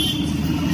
Beans.